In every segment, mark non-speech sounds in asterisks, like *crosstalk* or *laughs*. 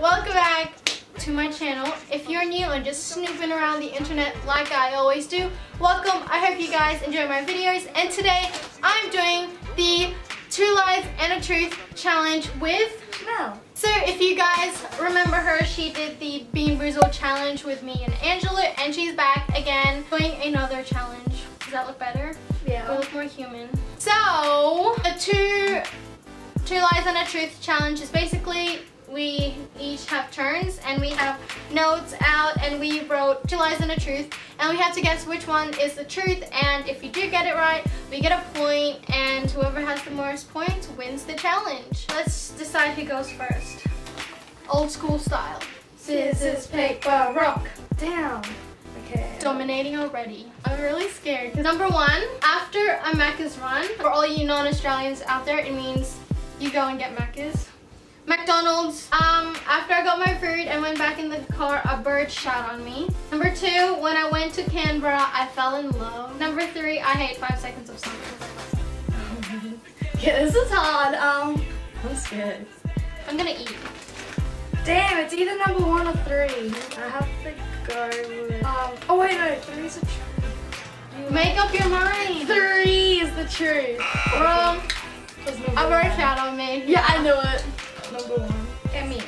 welcome back to my channel. If you're new and just snooping around the internet like I always do, welcome. I hope you guys enjoy my videos. And today I'm doing the two lies and a truth challenge with Mel. So if you guys remember her, she did the Bean Boozled challenge with me and Angela, and she's back again doing another challenge. Does that look better? We Yeah. look more human. So the two two lies and a truth challenge is basically we each have turns and we have notes out and we wrote two lies and a truth and we have to guess which one is the truth and if you do get it right we get a point and whoever has the most points wins the challenge. Let's decide who goes first. Old school style. Scissors, paper, rock. Down. Okay. Dominating already. I'm really scared. Number one, after a Macca's run, for all you non-Australians out there, it means you go and get Macca's. McDonald's, um, after I got my food and went back in the car, a bird shot on me. Number two, when I went to Canberra, I fell in love. Number three, I hate five seconds of summer. *laughs* Yeah, this is hard. Um, I'm scared. I'm gonna eat. Damn, it's either number one or three. I have to go with. Um. Oh wait, no, three's the truth. Make up your mind. Three is the truth. Bro, Was number a bird one. shot on me. Yeah, I knew it. Number one. Get me.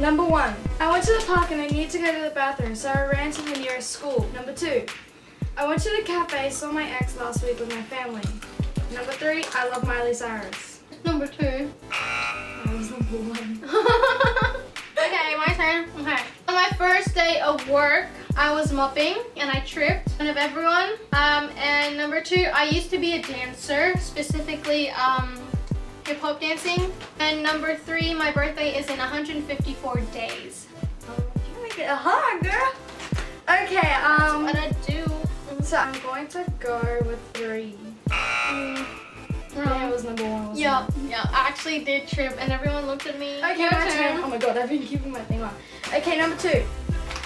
Number one. I went to the park and I needed to go to the bathroom, so I ran to the nearest school. Number two. I went to the cafe, saw my ex last week with my family. Number three. I love Miley Cyrus. Number two. That was number one. *laughs* okay, my turn. Okay. On my first day of work, I was mopping and I tripped in front of everyone. Um, and number two, I used to be a dancer, specifically um, hip hop dancing. And number three, my birthday is in 154 days. You make it hard, girl. Okay, um, What I do? so I'm going to go with three. Mm, Yeah, it was number one. yeah, it? yeah. I actually did trip, and everyone looked at me. Okay, Your my turn. Oh my god, I've been keeping my thing on. Okay, number two.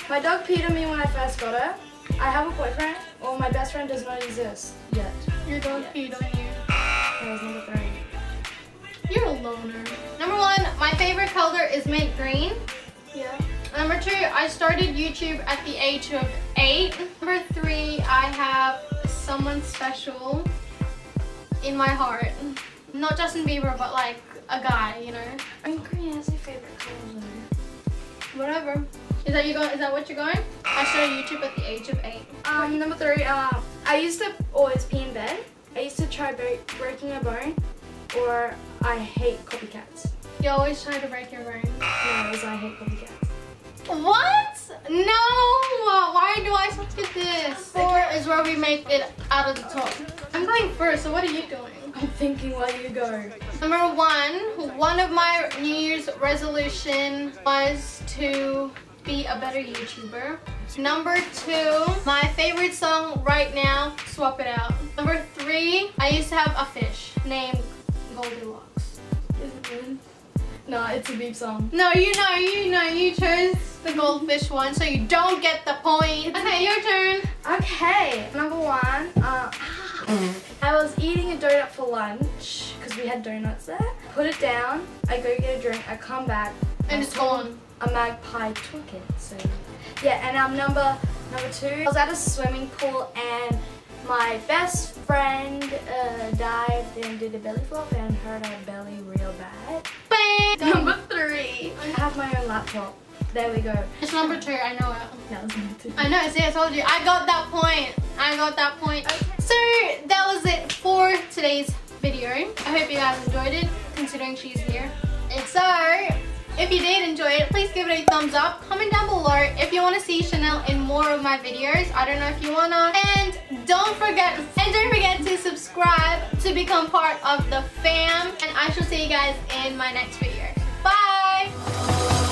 My dog peed on me when I first got her. I have a boyfriend. Well, my best friend does not exist yet. Your dog Yes. peed on you. That was number three. You're a loner. Number one, my favorite color is mint green. Yeah. Number two, I started YouTube at the age of eight. Number three, I have someone special in my heart. Not Justin Bieber, but like a guy, you know. I mean, green has your favorite color. Whatever. Is that you going? Is that what you're going? I started YouTube at the age of eight. Um, number three. Um, I used to always pee in bed. I used to try bre- breaking a bone, or I hate copycats. You always try to break your brain. No, it I hate copycats. What? No! Why do I suck at this? Four is where we make it out of the top. I'm going first, so what are you doing? I'm thinking while you go. Number one, one of my New Year's resolution was to be a better YouTuber. Number two, my favorite song right now, Swap It Out. Number three, I used to have a fish named Goldilocks. Is it good? No, it's a beep song. No, you know, you know, you chose the goldfish one, so you don't get the point. Okay, your turn. Okay, number one, uh, I was eating a donut for lunch because we had donuts there. Put it down, I go get a drink, I come back, And it's gone. a magpie took it. So yeah, and I'm um, number number two, I was at a swimming pool and my best friend uh, dived and did a belly flop and hurt her belly real bad. Bang! Number *laughs* three, I have my own laptop. There we go. It's number two, I know it. That was number two. I know, see, I told you. I got that point. I got that point. Okay. So, that was it for today's video. I hope you guys enjoyed it, considering she's here. And so, if you did enjoy it, please give it a thumbs up. Comment down below if you want to see Shaneil in more of my videos. I don't know if you want to. And don't forget, and don't forget to subscribe to become part of the fam. And I shall see you guys in my next video. Bye!